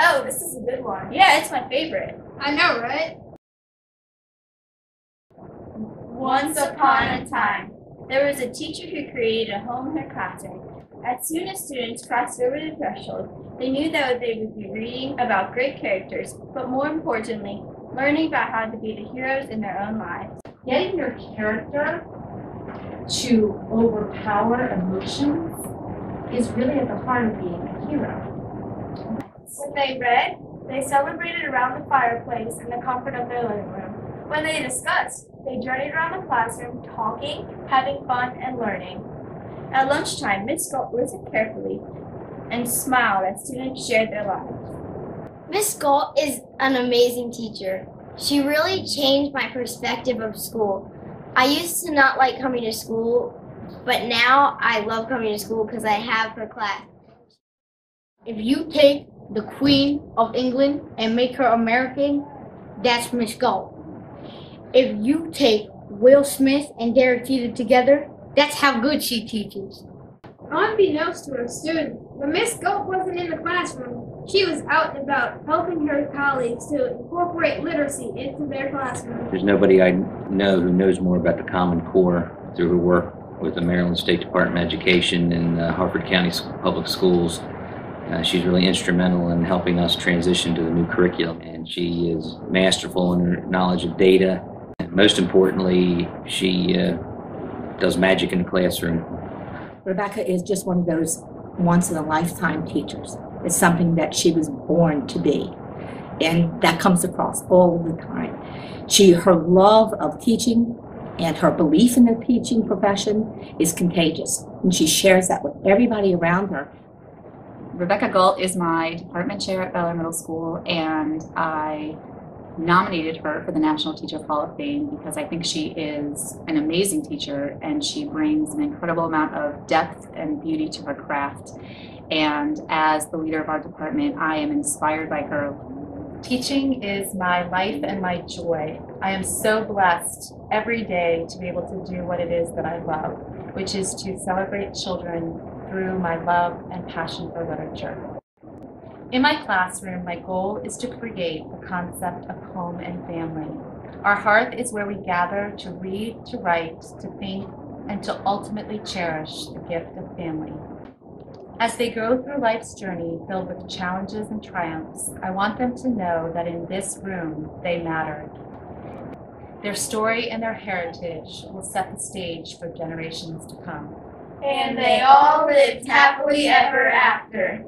Oh, this is a good one. Yeah, it's my favorite. I know, right? Once upon a time, there was a teacher who created a home in her classroom. As soon as students crossed over the threshold, they knew that they would be reading about great characters, but more importantly, learning about how to be the heroes in their own lives. Getting your character to overpower emotions is really at the heart of being a hero. When they read, they celebrated around the fireplace in the comfort of their living room. When they discussed, they journeyed around the classroom talking, having fun, and learning. At lunchtime, Miss Gault listened carefully and smiled as students shared their lives. Miss Gault is an amazing teacher. She really changed my perspective of school. I used to not like coming to school, but now I love coming to school because I have her class. If you take the Queen of England and make her American, that's Miss Gault. If you take Will Smith and Derek Jeter together, that's how good she teaches. Unbeknownst to her students, when Miss Gault wasn't in the classroom, she was out and about helping her colleagues to incorporate literacy into their classroom. There's nobody I know who knows more about the Common Core through her work with the Maryland State Department of Education and the Harford County Public Schools. Uh, she's really instrumental in helping us transition to the new curriculum, and she is masterful in her knowledge of data. And most importantly, she uh, does magic in the classroom. Rebecca is just one of those once in a lifetime teachers. It's something that she was born to be. And that comes across all the time. She her love of teaching and her belief in the teaching profession is contagious. And she shares that with everybody around her. Rebecca Gault is my department chair at Bel Middle School, and I nominated her for the National Teacher Hall of Fame because I think she is an amazing teacher and she brings an incredible amount of depth and beauty to her craft. And as the leader of our department, I am inspired by her. Teaching is my life and my joy. I am so blessed every day to be able to do what it is that I love, which is to celebrate children through my love and passion for literature. In my classroom, my goal is to create the concept of home and family. Our hearth is where we gather to read, to write, to think, and to ultimately cherish the gift of family. As they go through life's journey filled with challenges and triumphs, I want them to know that in this room they matter. Their story and their heritage will set the stage for generations to come. And they all lived happily ever after.